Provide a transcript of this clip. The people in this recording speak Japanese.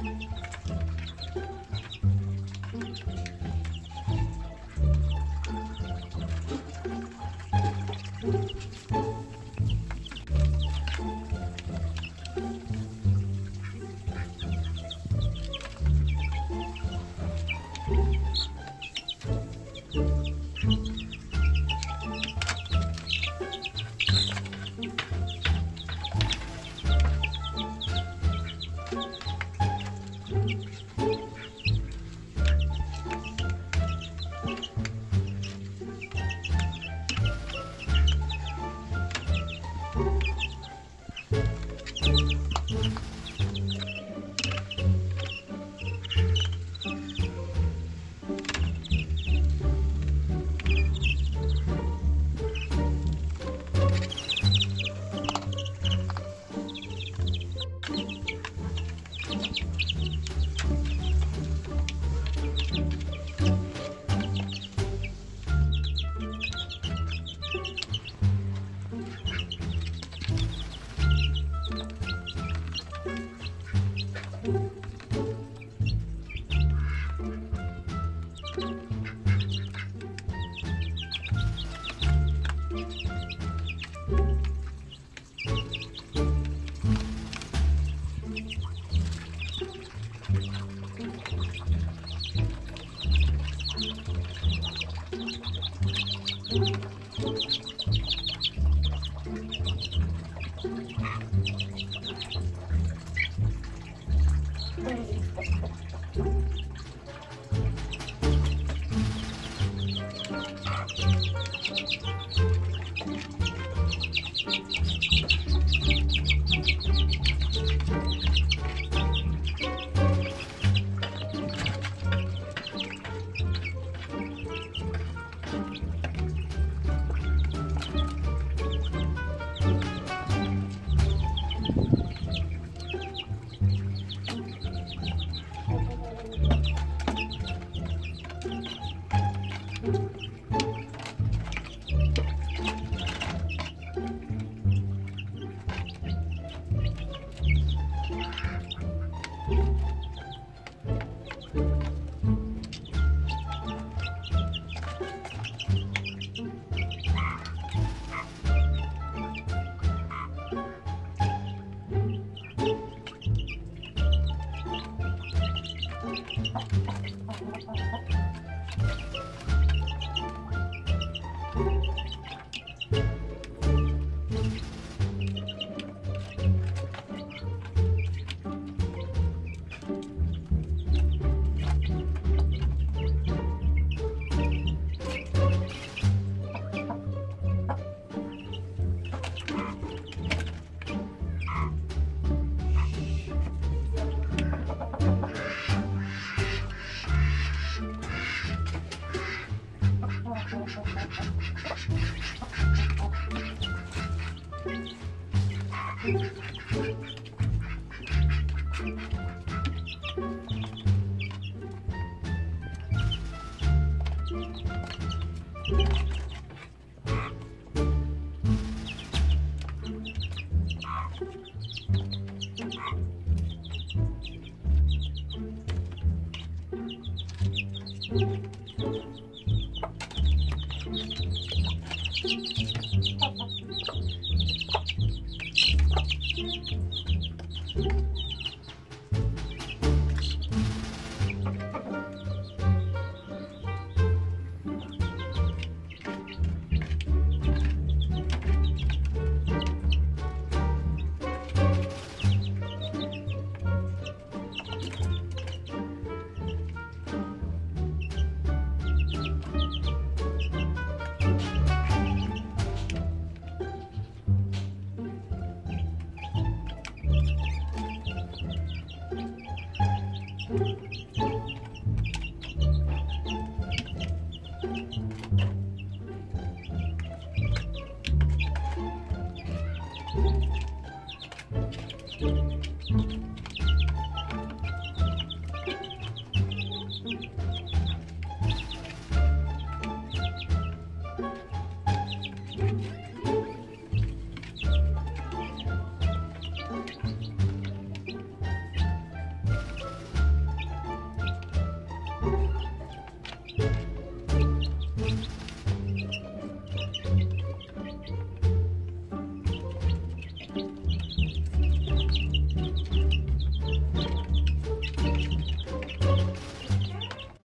Thank you. うん。あ